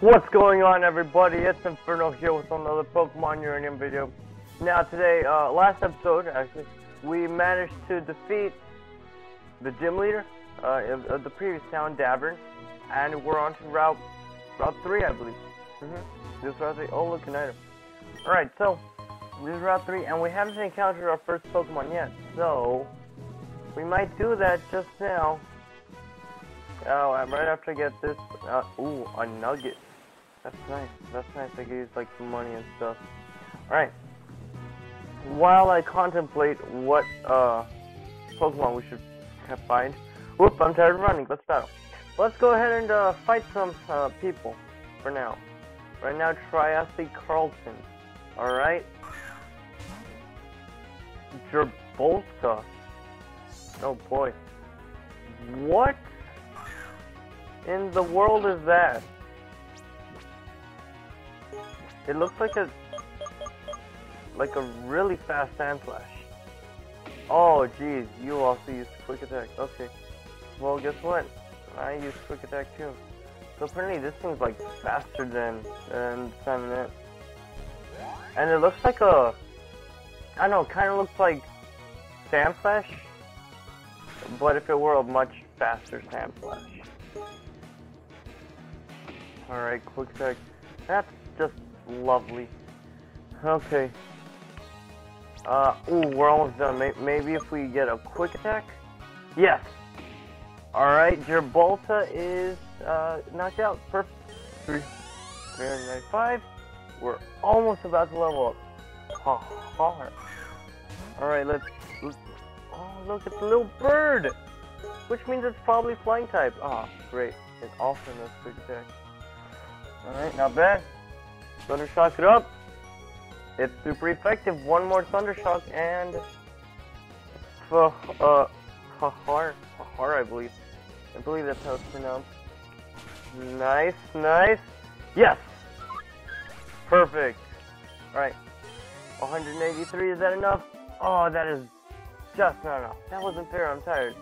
What's going on everybody? It's Inferno here with another Pokemon Uranium video. Now today, uh, last episode actually, we managed to defeat the gym leader uh, of, the previous town, Davern, and we're on to Route, Route 3 I believe. Mm -hmm. This Route 3, oh look, an item. Alright, so, this is Route 3, and we haven't encountered our first Pokemon yet, so, we might do that just now. Oh, right after I get this, uh, ooh, a nugget. That's nice. That's nice. I can use like money and stuff. Alright. While I contemplate what uh Pokemon we should find. Whoop, I'm tired of running. Let's battle. Let's go ahead and uh, fight some uh, people for now. Right now, Triassic Carlton. Alright. Gerbolta. Oh boy. What in the world is that? It looks like a like a really fast Sandslash. Oh jeez, you also use quick attack. Okay. Well guess what? I use quick attack too. So apparently this thing's like faster than than Salmonette. And it looks like a I don't know, kinda looks like Sandslash. But if it were a much faster Sandslash. Alright, quick attack. That's just Lovely. Okay. Uh, ooh, we're almost done. Maybe if we get a quick attack? Yes! Alright, Gibraltar is, uh, knocked out. Perfect. 395. We're almost about to level up. Ha ha. Alright, let's, let's, oh, look, it's a little bird! Which means it's probably flying type. Ah, oh, great. It also knows quick attack. Alright, not bad. Thundershock it up. It's super effective. One more Thundershock and uh, uh, Hahar, Hahar, I believe. I believe that's how it's pronounced. Nice, nice. Yes. Perfect. All right. 183. Is that enough? Oh, that is just not enough. That wasn't fair. I'm tired.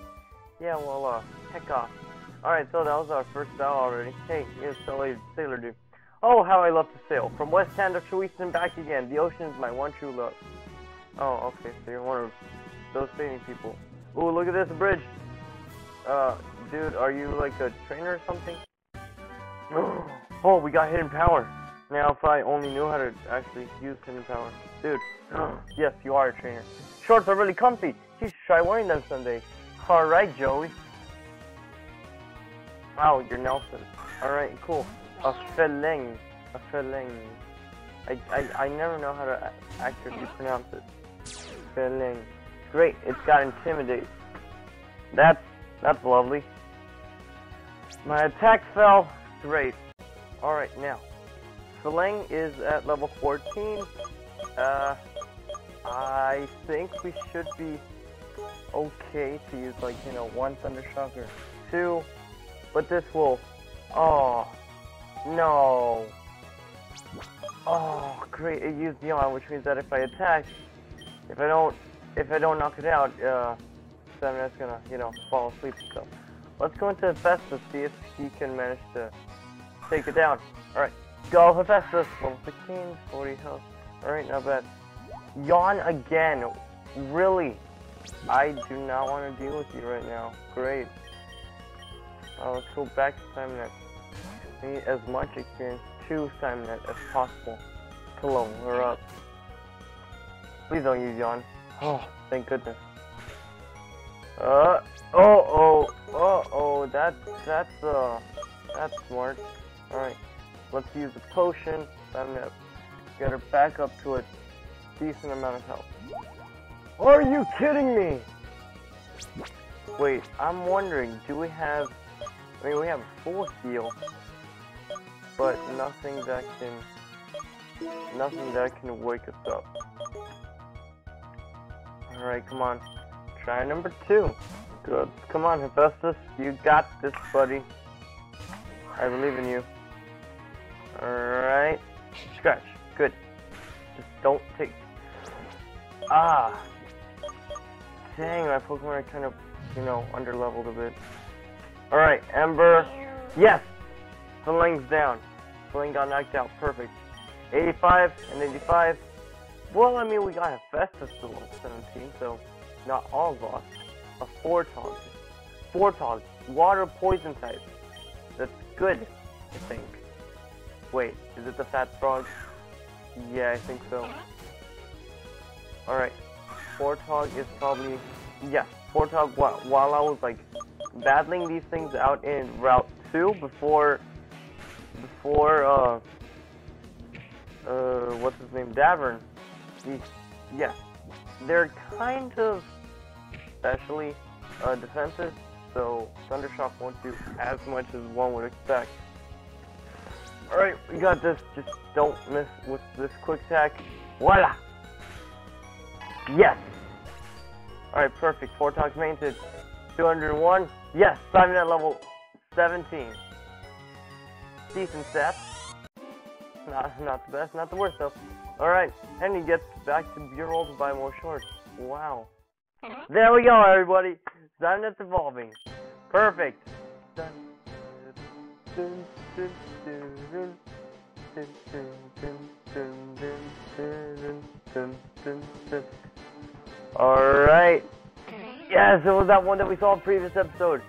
Yeah, well, uh, heck off. Alright, so that was our first battle already. Hey, here's Sailor, Sailor Dude. Oh, how I love to sail. From West Hand to East and back again. The ocean is my one true love. Oh, okay, so you're one of those sailing people. Ooh, look at this bridge. Uh, dude, are you like a trainer or something? oh, we got hidden power. Now, if I only knew how to actually use hidden power. Dude, yes, you are a trainer. Shorts are really comfy. You should try wearing them someday. Alright, Joey. Wow, you're Nelson. Alright, cool. A filling. A filling. I, I, I never know how to accurately pronounce it. Filling. Great, it's got intimidate. That's, that's lovely. My attack fell. Great. Alright, now. Filling is at level 14. Uh, I think we should be okay to use like, you know, one Thunder Shock or two. But this will... Oh, no. Oh, great! It used Yawn, which means that if I attack, if I don't, if I don't knock it out, uh, Salmonette's gonna, you know, fall asleep and stuff. Let's go into Hephaestus, see if he can manage to take it down. Alright, go Hephaestus, level 16, 40 health. Alright, not bad. Yawn again. Really? I do not want to deal with you right now. Great. Oh, let's go back to Salmonette need as much experience to Salmonette as possible to level her up. Please don't use Yawn. Oh, thank goodness. Uh, oh, oh, oh, oh, that's, that's, uh, that's smart. Alright, let's use the potion. Salmonette. Get her back up to a decent amount of health. Are you kidding me? Wait, I'm wondering, do we have, I mean, we have full heal, but nothing that can, nothing that can wake us up. Alright, come on. Try number two. Good. Come on, Hephaestus. You got this, buddy. I believe in you. Alright. Scratch. Good. Just don't take... Ah! Dang, my Pokemon are kind of, you know, under-leveled a bit. Alright, Ember. Yes! Fling's down. Fling got knocked out. Perfect. 85 and 85. Well, I mean, we got a Festus on 17, so not all lost. A Fortog. Fortog. Water poison type. That's good, I think. Wait, is it the Fat Frog? Yeah, I think so. Alright. Fortog is probably... Yeah, Fortog, while, I was, like, battling these things out in Route 2 before... Before, uh... Uh, what's his name? Davern. Yeah. They're kind of... Especially, uh, defensive, so Thundershock won't do as much as one would expect. Alright, we got this. Just don't miss with this quick attack. Voila! Yes! Alright, perfect. Four talks maintained. 201. Yes, signing at level 17. Decent stats. Not, not the best, not the worst though. Alright, and he gets back to Bureau to buy more shorts. Wow. There we go, everybody. Signet evolving. Perfect. Alright. Yes, it was that one that we saw in previous episode.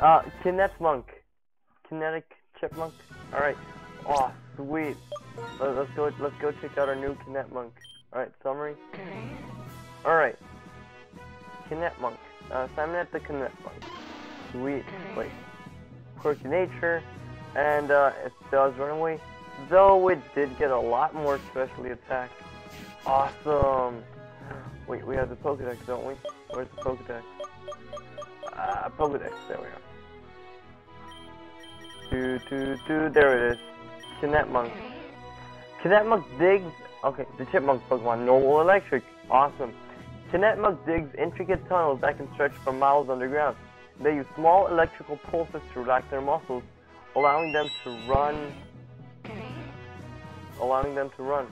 Uh, Kinet Monk. Kinetic Chipmunk. Alright. Oh, sweet. Let's go, let's go check out our new Kinetmunk. Alright, summary. Alright. Kinetmunk. Uh, Simon at the Kinet Monk. Sweet. Wait. Quirky nature and uh, it does run away. Though it did get a lot more specially attacked. Awesome. Wait, we have the Pokedex, don't we? Where's the Pokedex? Uh, Pokedex, there we are. Do, do, do, there it is. Kinetmunk. Kinetmunk digs, okay, the Chipmunk Pokemon, normal electric, awesome. Kinetmunk digs intricate tunnels that can stretch for miles underground. They use small electrical pulses to relax their muscles allowing them to run. Allowing them to run.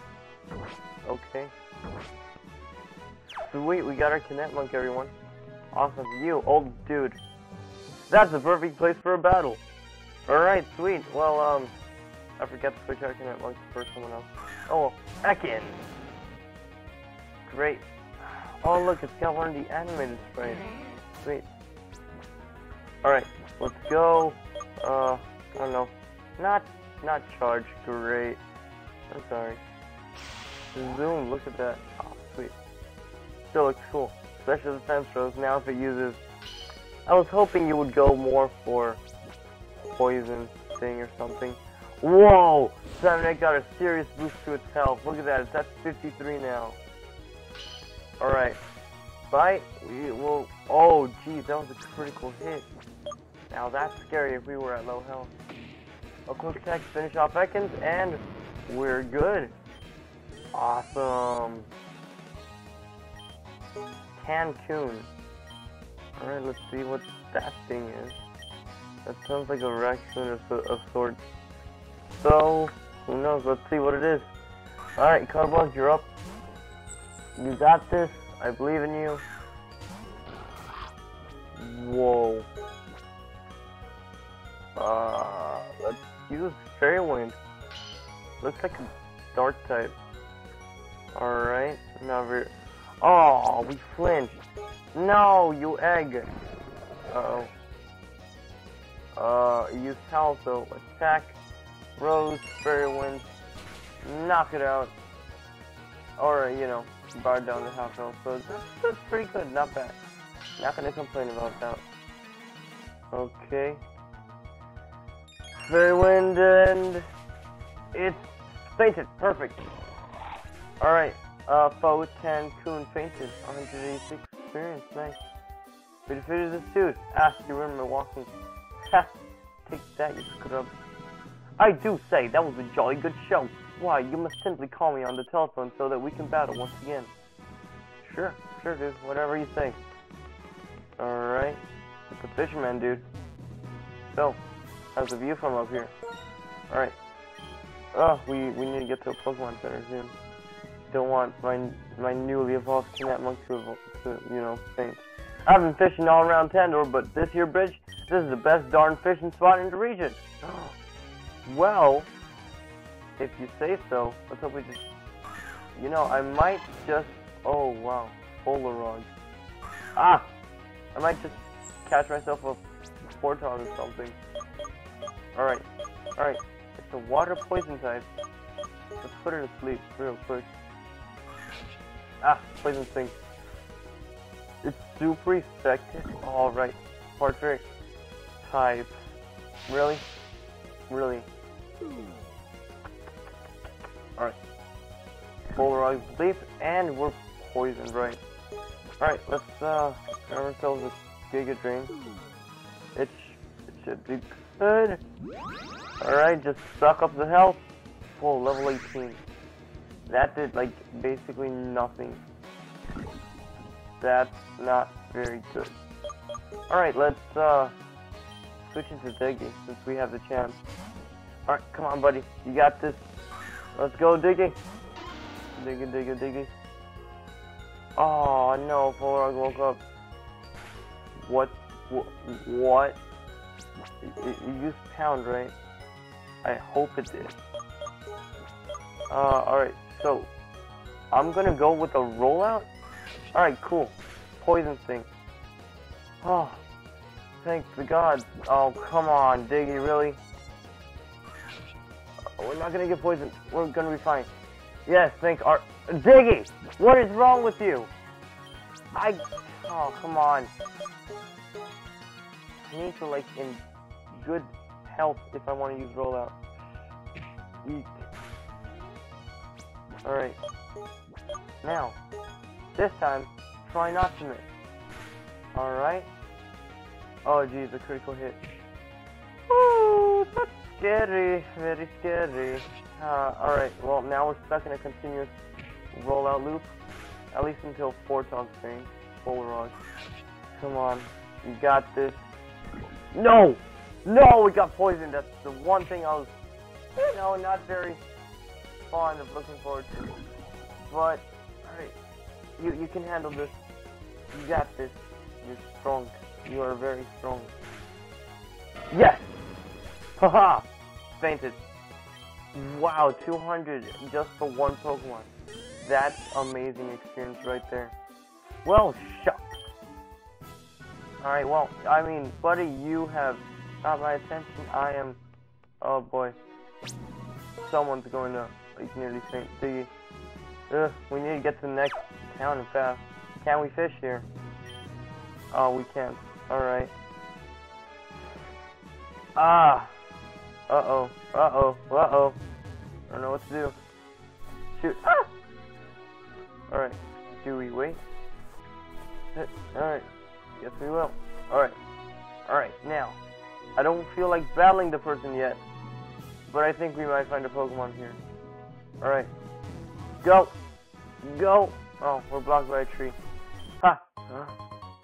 Okay. Sweet, we got our Kinetmunk, everyone. Awesome. You, old dude. That's the perfect place for a battle. Alright, sweet. Well, um, I forgot to switch our Kinetmunk for someone else. Oh, Ekans. Great. Oh, look, it's got one of the animated sprays. Sweet. Alright, let's go. Uh, I don't know. Not, not charge. Great. I'm sorry. Zoom. Look at that. Oh, sweet. Still looks cool. Especially the fence throws. Now if it uses... I was hoping you would go more for poison thing or something. Whoa! Saturday got a serious boost to its health. Look at that. It's at 53 now. Alright. Bite. We will... Oh, geez. That was a critical hit. Now that's scary if we were at low health. A quick attack finish off Ekans, and we're good. Awesome. Tancoon. Alright, let's see what that thing is. That sounds like a raccoon of, of sorts. So, who knows? Let's see what it is. Alright, Carbug, you're up. You got this. I believe in you. Whoa. Uh, let's use Fairy Wind. Looks like a dark type. Alright, now we're... Oh, we flinched. No, you egg. Uh oh. Uh, use so Attack. Rose, Fairy Wind. Knock it out. Or, you know, bar down the half health. So that's, that's pretty good, not bad. Not gonna complain about that. Okay. Fairy wind and it's fainted. Perfect. Alright. Uh, Foe 10 Coon fainted. 186 experience. Nice. We defeated this dude. Ask you remember walking. Ha! Take that, you scrub. I do say, that was a jolly good show. Why, you must simply call me on the telephone so that we can battle once again. Sure, sure, dude. Whatever you say. Alright. It's a fisherman, dude. So, How's the view from up here? Alright. Oh, we, we need to get to a Pokemon Center soon. Don't want my my newly evolved Kinetmunk to, to, you know, faint. I've been fishing all around Tandor, but this here bridge, This is the best darn fishing spot in the region. well, if you say so, let's hope we just... You know, I might just... Oh, wow. Polarog. Ah! I might just catch myself a Fortog or something. Alright. Alright. It's a water poison type. Let's put her to sleep real quick. Ah, poison sting. It's super effective. Alright. Portrait type. Really? Really? Alright. Polaroid sleep and we're poisoned, right? Alright, let's uh grab ourselves a Giga Drain. It, sh it should be good. Alright, just suck up the health. Full level 18. That did like basically nothing. That's not very good. Alright, let's uh switch into Diggy since we have the chance. Alright, come on buddy. You got this. Let's go digging. Digging, digging, digging. Oh no, Polarog woke up. What? Wh what? You used pound, right? I hope it did. Uh, alright, so I'm gonna go with a rollout. Alright, cool. Poison thing. Oh, thank the gods. Oh, come on, Diggy, really? Uh, we're not gonna get poisoned. We're gonna be fine. Yes, thank our Diggy. What is wrong with you? I. Oh, come on. I need to like in good health if I want to use rollout. Eek. All right. Now, this time, try not to miss. All right. Oh, geez, a critical hit. Ooh, that's scary. Very scary. Uh, alright, well, now we're stuck in a continuous rollout loop. At least until four Fortog's thing. Polarog. Come on. You got this. No! No, we got poisoned. That's the one thing I was, you know, not very fond of looking forward to. But, alright. You, you can handle this. You got this. You're strong. You are very strong. Yes! Haha! Fainted. Wow, 200 just for one Pokemon. That's amazing experience right there. Well, shucks. Alright, well, I mean, buddy, you have got my attention. I am... Oh, boy. Someone's going to, Ugh, we need to get to the next town fast. Can we fish here? Oh, we can't. Alright. Ah! Uh-oh. Uh-oh. Uh-oh. I don't know what to do. Shoot. Ah! Alright. Do we wait? Alright. Yes, we will. Alright. Alright, now. I don't feel like battling the person yet. But I think we might find a Pokemon here. Alright. Go! Go! Oh, we're blocked by a tree. Ha! Huh?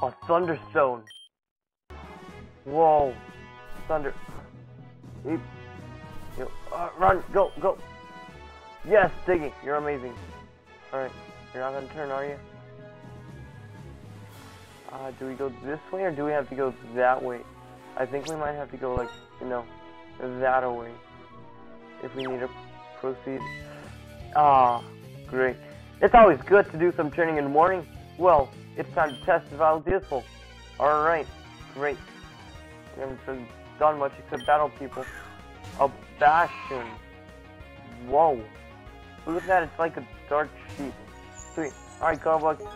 A Thunderstone! Whoa! Thunder. Uh, run! Go! Go! Yes, Diggy! You're amazing. Alright. You're not gonna turn, are you? Uh, do we go this way or do we have to go that way? I think we might have to go, like, you know, that way. If we need to proceed. Ah, great. It's always good to do some training in the morning. Well, it's time to test if I was useful. Alright, great. We haven't done much except battle people. A Bastion. Whoa. Look at that, it's like a dark sheep. Sweet. Alright, Garbug.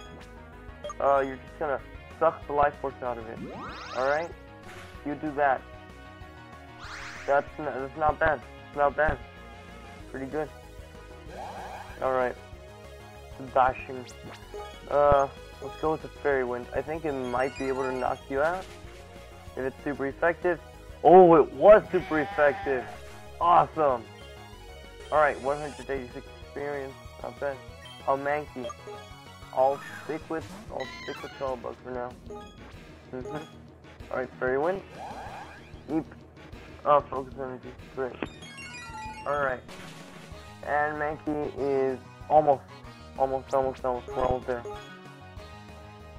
Uh, you're just gonna suck the life force out of it. Alright? You do that. That's that's not bad. It's not bad. Pretty good. Alright. Sebastian. Uh, let's go with the Fairy Wind. I think it might be able to knock you out. If it's super effective. Oh, it was super effective. Awesome. Alright, 186 experience. Not bad. A Mankey. I'll stick with I'll stick with Charlebug for now. Mm -hmm. Alright, Fairy Wind. Eep. Oh, focus energy. Great. Alright. And Mankey is almost, almost, almost, almost. We're almost there.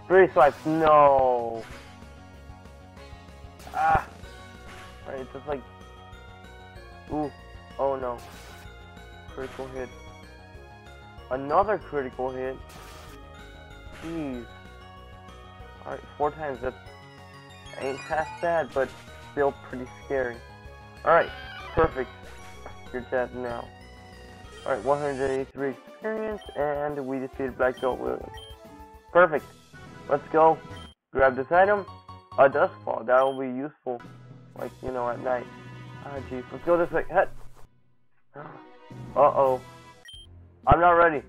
Three swipes. No. Ah! Alright, it's just like... Ooh. Oh no. Critical hit. Another critical hit. Jeez. Alright, four times. That ain't half bad, but still pretty scary. Alright, perfect. You're dead now. Alright, 183 experience, and we defeated Black Belt Williams. Perfect. Let's go. Grab this item. A dust ball. That will be useful. Like, you know, at night. Ah, jeez. Let's go this way. Head. Uh-oh. I'm not ready.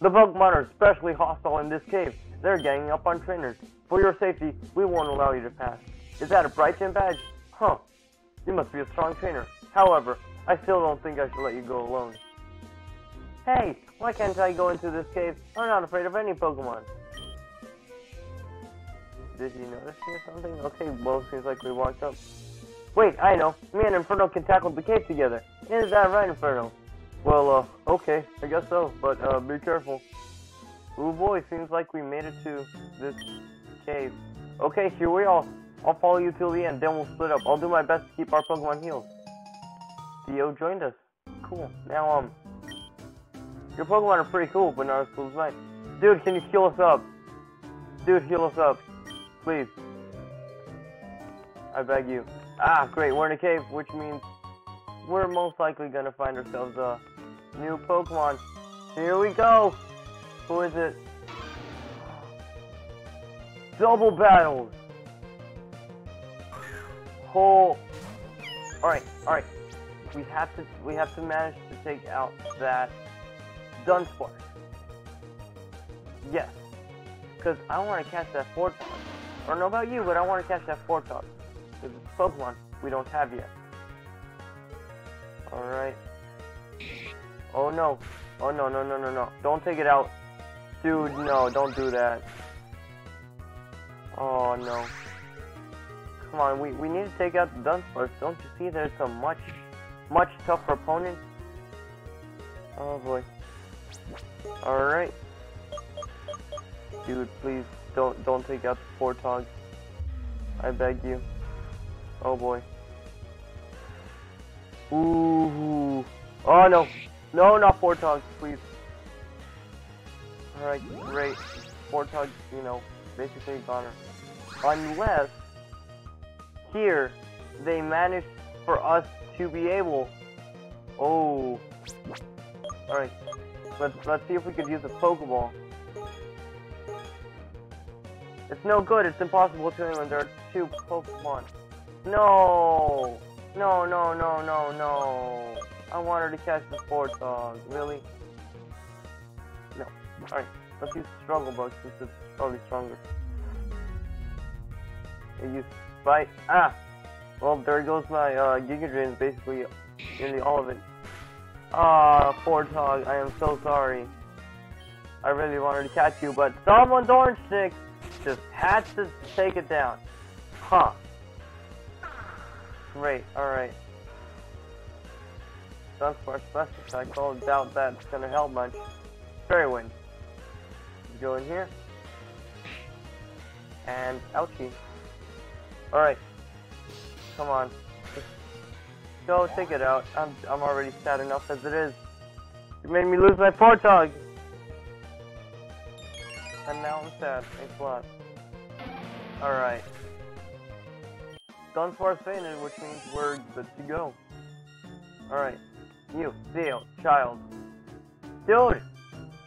The Pokemon are especially hostile in this cave. They're ganging up on trainers. For your safety, we won't allow you to pass. Is that a Bright Gem badge? Huh. You must be a strong trainer. However, I still don't think I should let you go alone. Hey, why can't I go into this cave? I'm not afraid of any Pokemon. Did you notice me or something? Okay, well, seems like we walked up. Wait, I know. Me and Inferno can tackle the cave together. Is that right, Inferno? Well, uh, okay, I guess so, but, uh, be careful. Ooh boy, seems like we made it to this cave. Okay, here we are. I'll follow you till the end, then we'll split up. I'll do my best to keep our Pokemon healed. Theo joined us. Cool. Now, um, your Pokemon are pretty cool, but not as cool as mine. Dude, can you heal us up? Dude, heal us up. Please. I beg you. Ah, great, we're in a cave, which means we're most likely gonna find ourselves a new Pokemon. Here we go! Who is it? Double battles! Whole... Alright, alright. We have to we have to manage to take out that Dunsparce. Yes. Because I want to catch that fourth Fortog. I don't know about you, but I want to catch that fourth Fortog. Because it's Pokemon we don't have yet. Alright. Oh no. Oh no, no, no, no, no. Don't take it out. Dude, no, don't do that. Oh no. Come on, we, we need to take out the Dunsparce. Don't you see there's a much, much tougher opponent? Oh boy. Alright. Dude, please don't don't take out the Fortog. I beg you. Oh boy. Ooh. Oh no. No, not Fortog, please. Alright, great. Fortog, you know, basically goner. Unless here they manage for us to be able. Oh. Alright. Let's let's see if we could use a Pokeball. It's no good, it's impossible to win when there are two Pokemon. No! No, no, no, no, no. I wanted to catch the Fortog. Really? No. Alright, let's use Struggle Bug since it's probably stronger. I use Bite. Ah! Well, there goes my uh, Giga Drain, basically nearly all of it. Ah, Fortog, I am so sorry. I really wanted to catch you, but someone's orange stick just had to take it down. Huh. Great, alright. Dunsparce Special Cycle, doubt that's gonna help much. Fairy Wind. Go in here. And ouchie. Alright. Come on. Go take it out. I'm I'm already sad enough as it is. You made me lose my Fortog! And now I'm sad. Thanks a lot. Alright. Dunsparce fainted, which means we're good to go. Alright. You, Theo, child. Dude!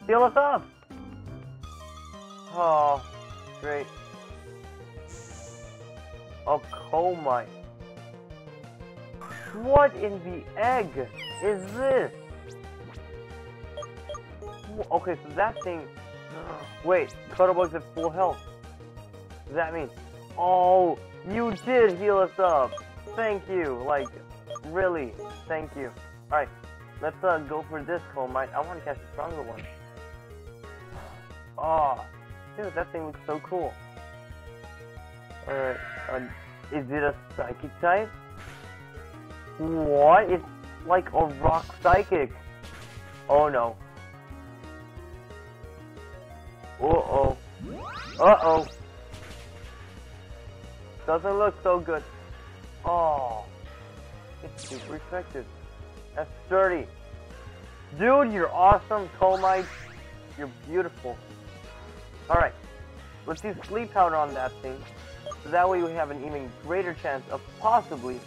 Seal us up! Oh, great. Oh, A Comite. What in the egg is this? Okay, so that thing... Wait, Clutterbug's at full health. Does that mean... Oh, you did heal us up. Thank you. Like, really, thank you. Alright, let's uh, go for this Comite. I want to catch a stronger one. Oh, dude, that thing looks so cool. Alright, uh, is it a psychic type? What? It's like a rock psychic. Oh no. Uh-oh. Uh-oh. Doesn't look so good. Oh, it's super effective. That's sturdy. Dude, you're awesome, Colemite. You're beautiful. Alright, let's use sleep powder on that thing. So that way we have an even greater chance of possibly,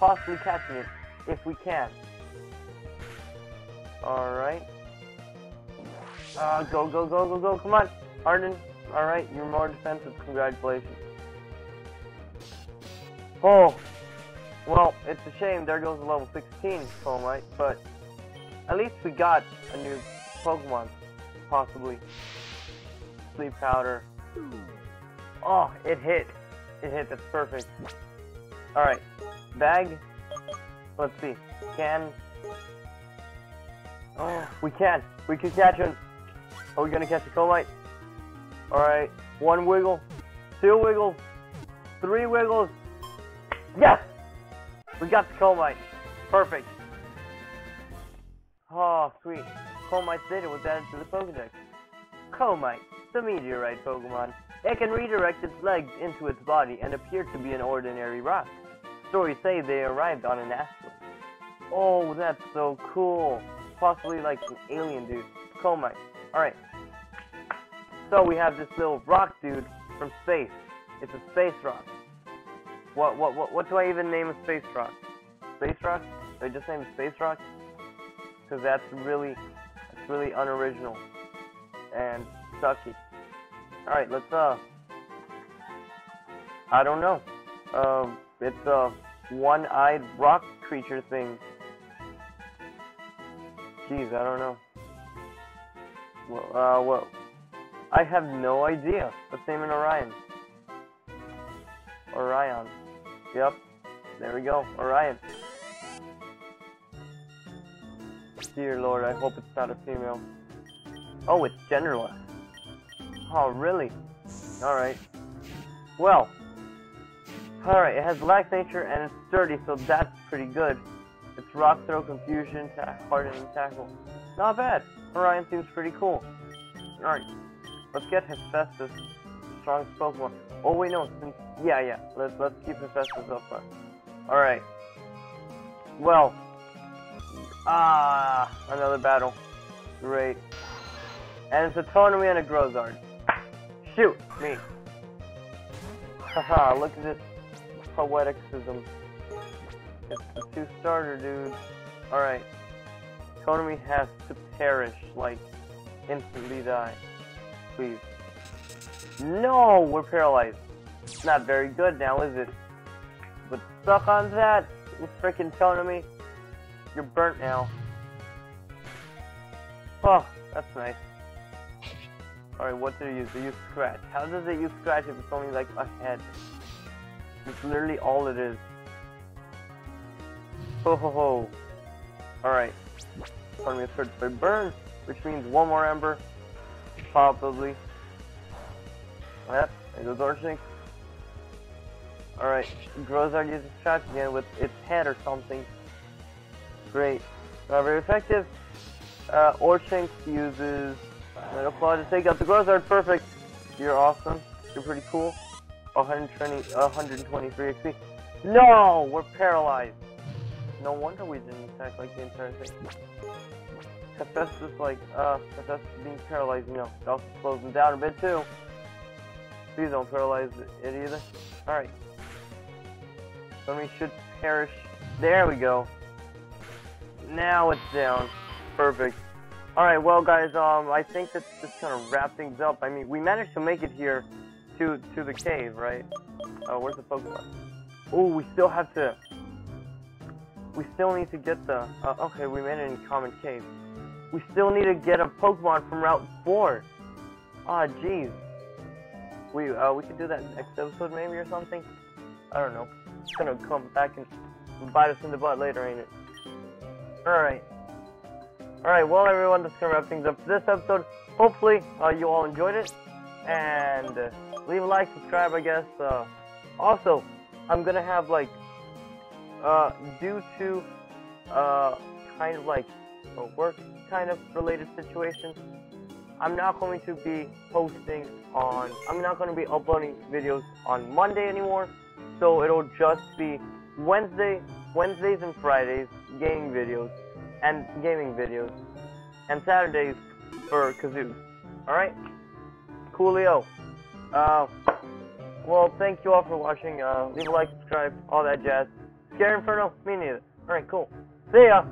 possibly catching it if we can. Alright. Uh, go, go, go, go, go, come on. Arden, alright, you're more defensive, congratulations. Oh, well, it's a shame, there goes level 16 Colemite, but at least we got a new Pokemon, possibly. Sleep Powder. Oh, it hit. It hit, that's perfect. Alright, bag. Let's see. Can. Oh, we can. We can catch him. Are we gonna catch a Colemite? Alright, one wiggle, two wiggles, three wiggles. Yes! We got the Colemite. Perfect. Oh, sweet. Colemite's data was added to the Pokedex. Colemite, the meteorite Pokemon. It can redirect its legs into its body and appear to be an ordinary rock. Stories say they arrived on an asteroid. Oh, that's so cool. Possibly like an alien dude. Colemite. Alright. So we have this little rock dude from space. It's a space rock. What what what what do I even name a space rock? Space rock? Do I just name space rock? Because that's really that's really unoriginal and sucky. Alright, let's uh I don't know. Um it's a one-eyed rock creature thing. Jeez, I don't know. Well, uh, well, I have no idea. Let's name Orion. Orion. Yep. There we go. Orion. Dear Lord, I hope it's not a female. Oh, it's genderless. Oh, really? Alright. Well. Alright, it has lax nature and it's sturdy, so that's pretty good. It's rock throw, confusion, harden, and tackle. Not bad. Orion seems pretty cool. Alright. Let's get Hephaestus. Strong Pokemon. Oh wait no, since yeah yeah. Let's let's keep Hephaestus up front. Alright. Well. Ah another battle. Great. And it's a Tonomi and a Grozard. Shoot! Me. Haha, look at this poeticism. It's the two starter dude. Alright. Tonomi has to perish, like, instantly die. Please. No! We're paralyzed. It's not very good now, is it? But stuck on that, you freaking Tonomi. You're burnt now. Oh, that's nice. Alright, what do they use? They use Scratch. How does it use Scratch if it's only like a head? It's literally all it is. Ho ho ho. Alright. Economy is certified burn, which means one more ember. Probably. Yep, there goes Orchynx. Alright, Grozard uses shots again with its head or something. Great. Not very effective. Uh, Orchynx uses Metal Claw to take out the Grozard. Perfect. You're awesome. You're pretty cool. 120, 123 XP. No! We're paralyzed. No wonder we didn't attack like the entire thing. Hephaestus like, uh, Hephaestus being paralyzed, you know, it also slows him down a bit too. Please don't paralyze it either. Alright. Somebody should perish. There we go. Now it's down. Perfect. Alright, well guys, um, I think that's just kind of wrap things up. I mean, we managed to make it here to to the cave, right? Oh, where's the Pokemon? Oh, we still have to we still need to get the... Uh, okay, we made it in Common Cave. We still need to get a Pokemon from Route 4. Ah, oh, jeez. We, uh, we could do that next episode maybe or something? I don't know. It's gonna come back and bite us in the butt later, ain't it? Alright. Alright, well everyone, that's gonna wrap things up for this episode. Hopefully, uh, you all enjoyed it. And uh, leave a like, subscribe, I guess. Uh, also, I'm gonna have like uh, due to uh, kind of like a work kind of related situation, I'm not going to be posting on, I'm not going to be uploading videos on Monday anymore. so it'll just be Wednesday, Wednesdays and Fridays gaming videos and gaming videos, and Saturdays for kazoos. All right, coolio. Uh, well, thank you all for watching. Uh, leave a like, subscribe, all that jazz. Scare Inferno? Me neither. All right, cool. See ya.